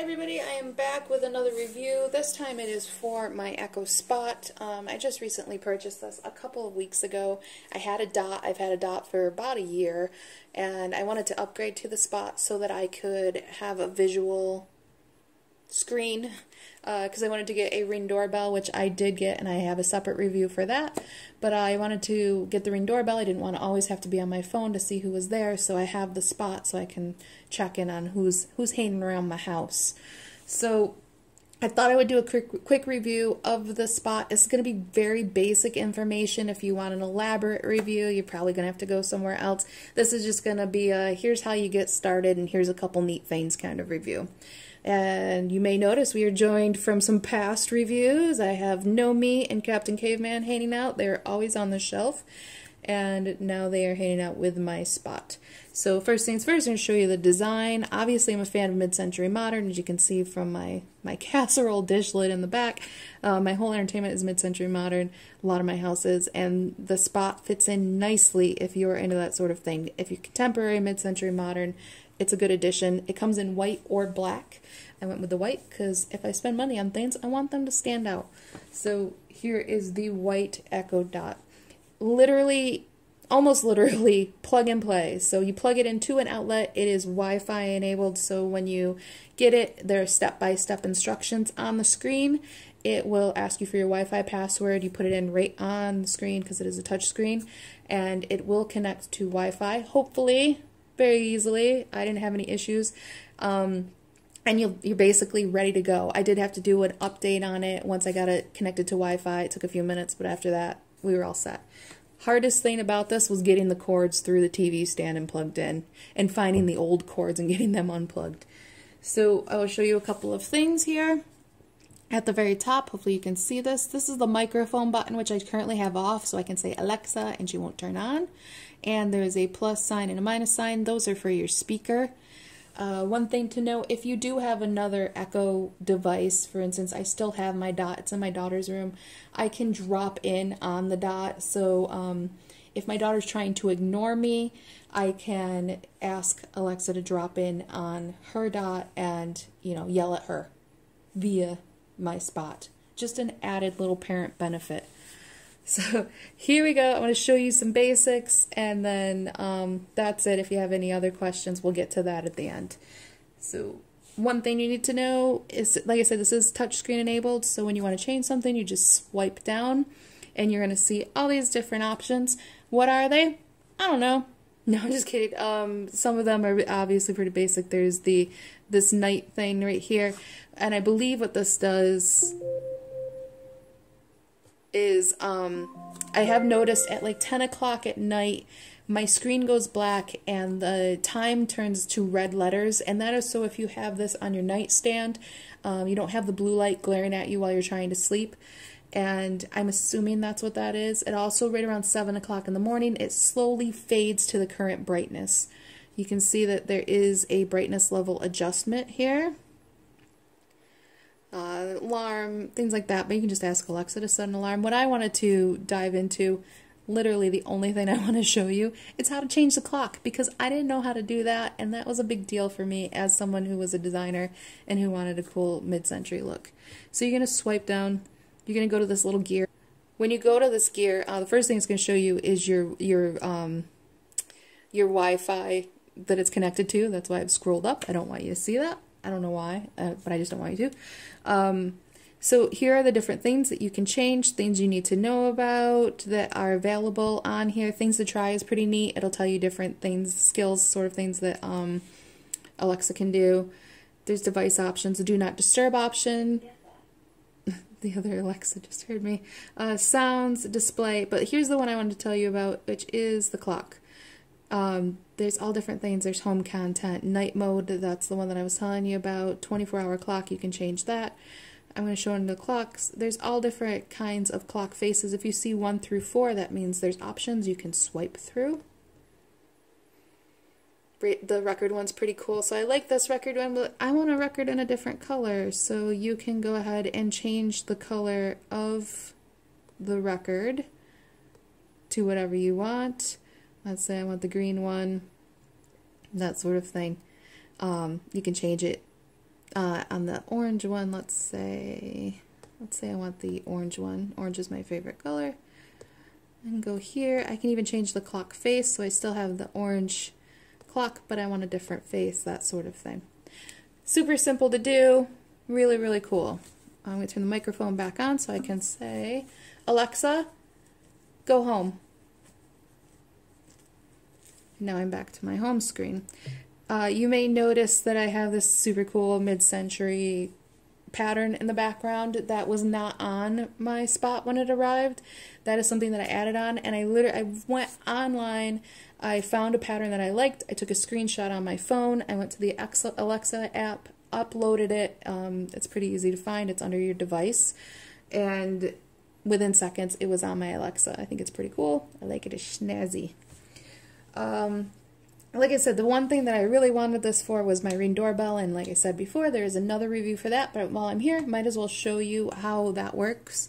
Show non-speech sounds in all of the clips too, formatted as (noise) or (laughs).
everybody, I am back with another review. This time it is for my Echo Spot. Um, I just recently purchased this a couple of weeks ago. I had a dot, I've had a dot for about a year, and I wanted to upgrade to the Spot so that I could have a visual screen because uh, I wanted to get a Ring doorbell, which I did get, and I have a separate review for that. But I wanted to get the Ring doorbell. I didn't want to always have to be on my phone to see who was there, so I have the spot so I can check in on who's who's hanging around my house. So I thought I would do a quick, quick review of the spot. It's going to be very basic information. If you want an elaborate review, you're probably going to have to go somewhere else. This is just going to be a here's how you get started and here's a couple neat things kind of review. And you may notice we are joined from some past reviews. I have Nomi and Captain Caveman hanging out. They're always on the shelf. And now they are hanging out with my spot. So first things first, I'm going to show you the design. Obviously, I'm a fan of mid-century modern, as you can see from my, my (laughs) casserole dish lid in the back. Uh, my whole entertainment is mid-century modern, a lot of my houses, and the spot fits in nicely if you're into that sort of thing. If you're contemporary, mid-century modern, it's a good addition. It comes in white or black. I went with the white because if I spend money on things, I want them to stand out. So here is the white Echo Dot. Literally, almost literally, (laughs) plug and play. So you plug it into an outlet. It is Wi-Fi enabled. So when you get it, there are step-by-step -step instructions on the screen. It will ask you for your Wi-Fi password. You put it in right on the screen because it is a touch screen. And it will connect to Wi-Fi. Hopefully, very easily. I didn't have any issues. Um, and you, you're basically ready to go. I did have to do an update on it once I got it connected to Wi-Fi. It took a few minutes, but after that, we were all set. Hardest thing about this was getting the cords through the TV stand and plugged in, and finding the old cords and getting them unplugged. So I will show you a couple of things here. At the very top, hopefully you can see this, this is the microphone button which I currently have off so I can say Alexa and she won't turn on. And there's a plus sign and a minus sign, those are for your speaker. Uh, one thing to know if you do have another Echo device, for instance, I still have my dot, it's in my daughter's room, I can drop in on the dot, so um, if my daughter's trying to ignore me, I can ask Alexa to drop in on her dot and, you know, yell at her via my spot. Just an added little parent benefit. (laughs) So here we go. I'm going to show you some basics and then um, that's it. If you have any other questions, we'll get to that at the end. So one thing you need to know is, like I said, this is touchscreen enabled. So when you want to change something, you just swipe down and you're going to see all these different options. What are they? I don't know. (laughs) No, I'm just kidding. Um, some of them are obviously pretty basic. There's the this night thing right here, and I believe what this does is um, I have noticed at like 10 o'clock at night my screen goes black and the time turns to red letters and that is so if you have this on your nightstand um, you don't have the blue light glaring at you while you're trying to sleep and I'm assuming that's what that is. It also, right around 7 o'clock in the morning, it slowly fades to the current brightness. You can see that there is a brightness level adjustment here. Uh, alarm, things like that, but you can just ask Alexa to set an alarm. What I wanted to dive into, literally the only thing I (laughs) want to show you, is how to change the clock because I didn't know how to do that, and that was a big deal for me as someone who was a designer and who wanted a cool mid-century look. So you're going to swipe down you're going to go to this little gear. When you go to this gear, uh, the first thing it's going to show you is your your um, your Wi-Fi that it's connected to. That's why I've scrolled up. I don't want you to see that. I don't know why, uh, but I just don't want you to. Um, so here are the different things that you can change, things you need to know about that are available on here. Things to try is pretty neat. It'll tell you different things, skills, sort of things that um, Alexa can do. There's device options, a do not disturb option. (laughs) The other Alexa just heard me. Uh, sounds, display, but here's the one I wanted to tell you about, which is the clock. Um, there's all different things. There's home content, night mode, that's the one that I was telling you about. 24 hour clock, you can change that. I'm going to show you the clocks. There's all different kinds of clock faces. If you see 1 through 4, that means there's options you can swipe through the record one's pretty cool. So I like this record one, but I want a record in a different color. So you can go ahead and change the color of the record to whatever you want. Let's say I want the green one, that sort of thing. Um, you can change it uh, on the orange one, let's say, let's say I want the orange one. Orange is my favorite color. And go here. I can even change the clock face, so I still have the orange clock, but I want a different face, that sort of thing. Super simple to do, really, really cool. I'm going to turn the microphone back on so I can say, Alexa, go home. Now I'm back to my home screen. Uh, you may notice that I have this super cool mid-century pattern in the background that was not on my spot when it arrived. That is something that I added on, and I literally I went online. I found a pattern that I liked. I took a screenshot on my phone. I went to the Alexa app, uploaded it. Um, it's pretty easy to find. It's under your device, and within seconds, it was on my Alexa. I think it's pretty cool. I like it. It's snazzy. Um, like I said, the one thing that I really wanted this for was my Ring doorbell, and like I said before, there is another review for that, but while I'm here, might as well show you how that works.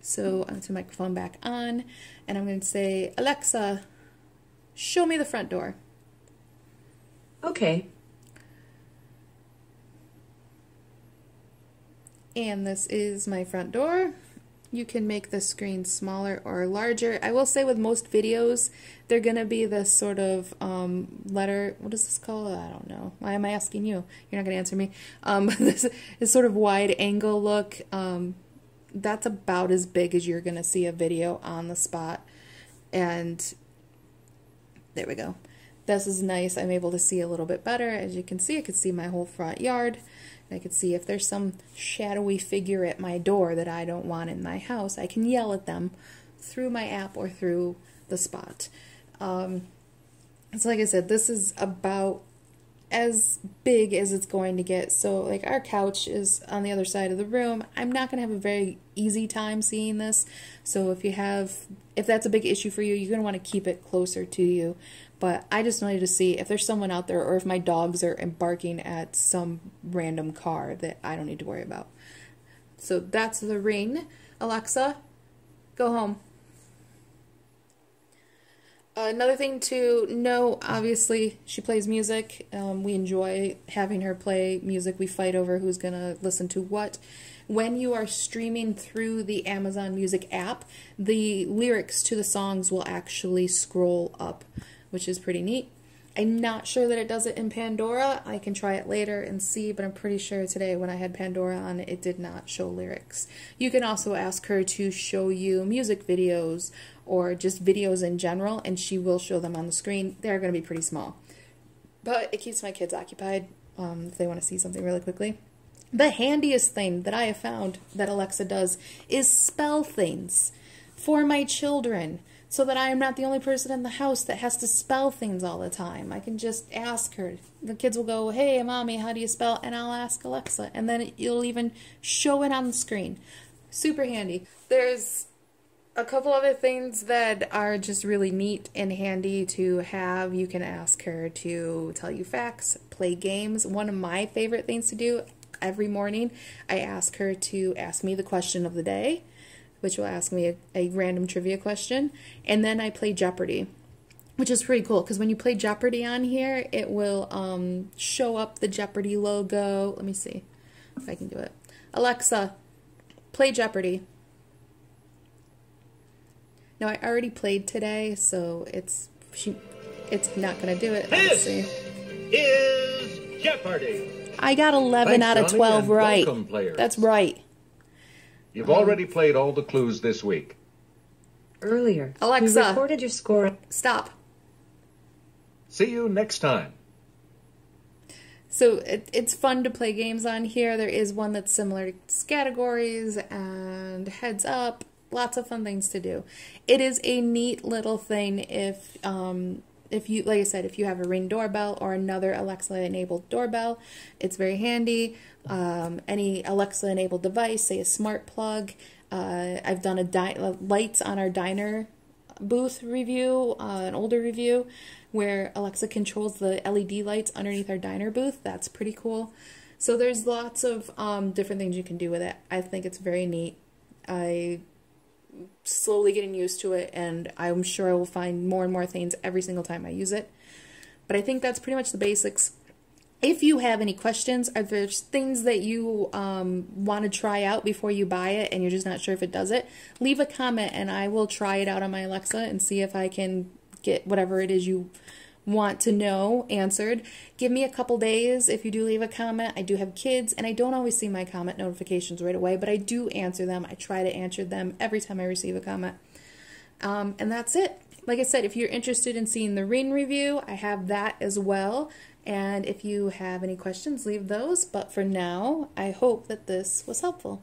So I'm going to turn the microphone back on, and I'm going to say, Alexa, show me the front door. Okay. And this is my front door. You can make the screen smaller or larger. I will say with most videos, they're going to be this sort of um, letter, what is this called? I don't know. Why am I asking you? You're not going to answer me. Um, (laughs) this is sort of wide angle look. Um, that's about as big as you're going to see a video on the spot. And there we go. This is nice. I'm able to see a little bit better. As you can see, I can see my whole front yard. I can see if there's some shadowy figure at my door that I don't want in my house, I can yell at them through my app or through the spot. Um, so like I said, this is about as big as it's going to get. So like our couch is on the other side of the room. I'm not going to have a very easy time seeing this. So if you have if that's a big issue for you, you're going to want to keep it closer to you. But I just wanted to see if there's someone out there or if my dogs are barking at some random car that I don't need to worry about. So that's the ring. Alexa, go home. Another thing to know, obviously, she plays music. Um, we enjoy having her play music. We fight over who's going to listen to what. When you are streaming through the Amazon Music app, the lyrics to the songs will actually scroll up which is pretty neat. I'm not sure that it does it in Pandora. I can try it later and see, but I'm pretty sure today when I had Pandora on, it did not show lyrics. You can also ask her to show you music videos or just videos in general, and she will show them on the screen. They're going to be pretty small. But it keeps my kids occupied um, if they want to see something really quickly. The handiest thing that I have found that Alexa does is spell things for my children so that I am not the only person in the house that has to spell things all the time. I can just ask her. The kids will go, Hey, mommy, how do you spell? And I'll ask Alexa. And then you'll even show it on the screen. Super handy. There's a couple other things that are just really neat and handy to have. You can ask her to tell you facts, play games. One of my favorite things to do every morning, I ask her to ask me the question of the day which will ask me a, a random trivia question, and then I play Jeopardy, which is pretty cool because when you play Jeopardy on here, it will um, show up the Jeopardy logo. Let me see if I can do it. Alexa, play Jeopardy. Now I already played today, so it's she, it's not gonna do it. Let's see. Is Jeopardy. I got 11 Thanks, out of 12 and right. welcome. That's right. You've already played all the clues this week. Earlier, Alexa. you recorded your score. Stop. See you next time. So it, it's fun to play games on here. There is one that's similar to categories and heads up. Lots of fun things to do. It is a neat little thing if um, if you like I said if you have a ring doorbell or another Alexa enabled doorbell. It's very handy. Um, any Alexa enabled device, say a smart plug. Uh, I've done a di- uh, lights on our diner booth review, uh, an older review, where Alexa controls the LED lights underneath our diner booth. That's pretty cool. So there's lots of um, different things you can do with it. I think it's very neat. I slowly getting used to it, and I'm sure I will find more and more things every single time I use it. But I think that's pretty much the basics. if you have any questions, are there things that you um, want to try out before you buy it and you're just not sure if it does it, leave a comment and I will try it out on my Alexa and see if I can get whatever it is you want to know answered. Give me a couple days if you do leave a comment. I do have kids and I don't always see my comment notifications right away, but I do answer them. I try to answer them every time I receive a comment. Um, and that's it. Like I said, if you're interested in seeing the Ring review, I have that as well. And if you have any questions, leave those. But for now, I hope that this was helpful.